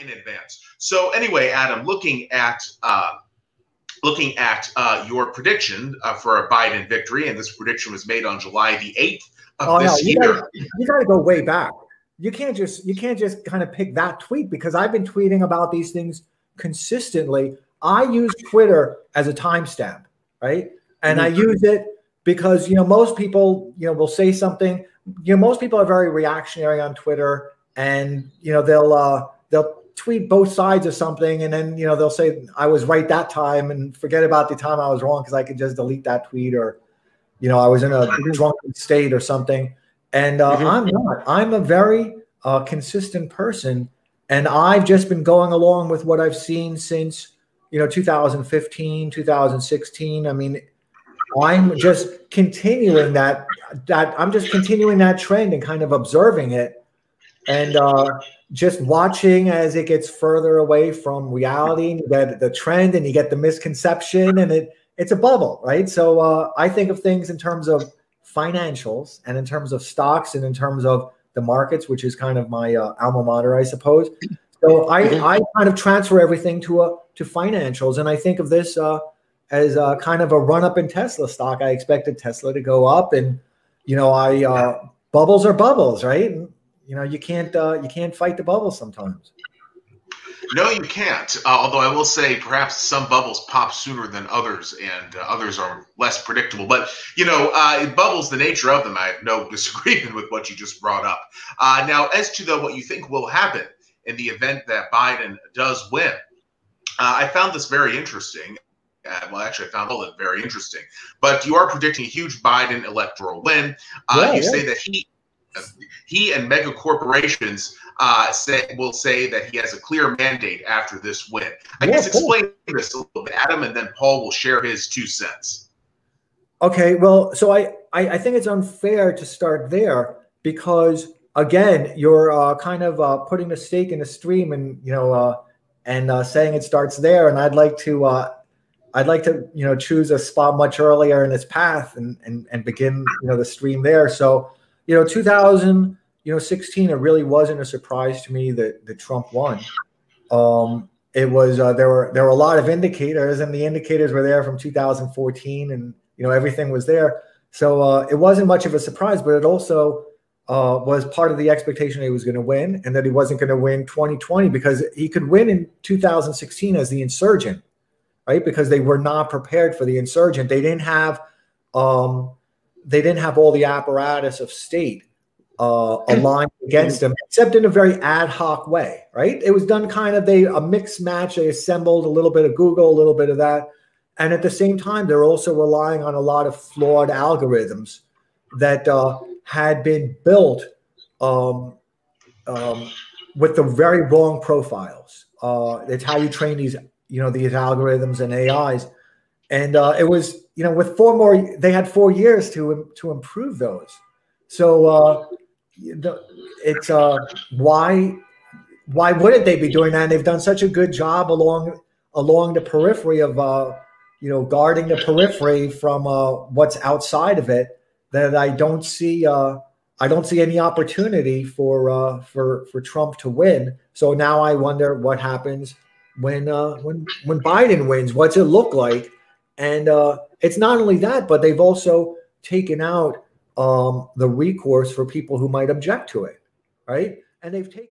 in advance. So anyway, Adam, looking at uh, looking at uh, your prediction uh, for a Biden victory, and this prediction was made on July the eighth of oh, this no, you year. Gotta, you got to go way back. You can't just you can't just kind of pick that tweet because I've been tweeting about these things consistently. I use Twitter as a timestamp, right? And mm-hmm. I use it because you know most people you know will say something. You know most people are very reactionary on Twitter, and you know they'll uh, they'll tweet both sides of something, and then you know they'll say I was right that time, and forget about the time I was wrong because I could just delete that tweet, or you know I was in a drunken state or something. And uh, mm-hmm. I'm not. I'm a very uh, consistent person, and I've just been going along with what I've seen since you know 2015, 2016. I mean, I'm just continuing that that I'm just continuing that trend and kind of observing it, and uh, just watching as it gets further away from reality. And you get the trend, and you get the misconception, and it it's a bubble, right? So uh, I think of things in terms of financials and in terms of stocks and in terms of the markets, which is kind of my uh, alma mater, I suppose. So I, mm-hmm. I kind of transfer everything to a to financials, and I think of this uh, as a, kind of a run up in Tesla stock. I expected Tesla to go up, and you know, I uh, bubbles are bubbles, right? And, you know, you can't uh, you can't fight the bubbles sometimes. No, you can't. Uh, although I will say, perhaps some bubbles pop sooner than others, and uh, others are less predictable. But you know, uh, bubbles, the nature of them, I have no disagreement with what you just brought up. Uh, now, as to the what you think will happen in the event that Biden does win, uh, I found this very interesting. Uh, well, actually, I found all of it very interesting. But you are predicting a huge Biden electoral win. Yeah, you yeah. say that he he and mega corporations uh, say, will say that he has a clear mandate after this win. I yeah, guess cool. explain this a little bit, Adam, and then Paul will share his two cents. Okay, well, so I, I, I think it's unfair to start there because again, you're uh, kind of uh, putting a stake in the stream, and you know, uh, and uh, saying it starts there. And I'd like to, uh, I'd like to, you know, choose a spot much earlier in its path and and and begin, you know, the stream there. So you know, 2000, you know, 16, it really wasn't a surprise to me that, that Trump won. Um, it was uh, there were there were a lot of indicators, and the indicators were there from 2014, and you know everything was there. So uh, it wasn't much of a surprise, but it also uh, was part of the expectation he was going to win, and that he wasn't going to win 2020 because he could win in 2016 as the insurgent, right? Because they were not prepared for the insurgent. They didn't have um, they didn't have all the apparatus of state uh, aligned against them, except in a very ad hoc way, right? It was done kind of they a mixed match. They assembled a little bit of Google, a little bit of that, and at the same time, they're also relying on a lot of flawed algorithms that uh, had been built um, um, with the very wrong profiles. Uh, it's how you train these, you know, these algorithms and AIs, and uh, it was you know, with four more, they had four years to to improve those. So uh, it's uh, why why wouldn't they be doing that? And they've done such a good job along along the periphery of uh, you know guarding the periphery from uh, what's outside of it that I don't see uh, I don't see any opportunity for uh, for for Trump to win. So now I wonder what happens when uh, when when Biden wins. What's it look like? And uh, it's not only that, but they've also taken out um, the recourse for people who might object to it, right? And they've taken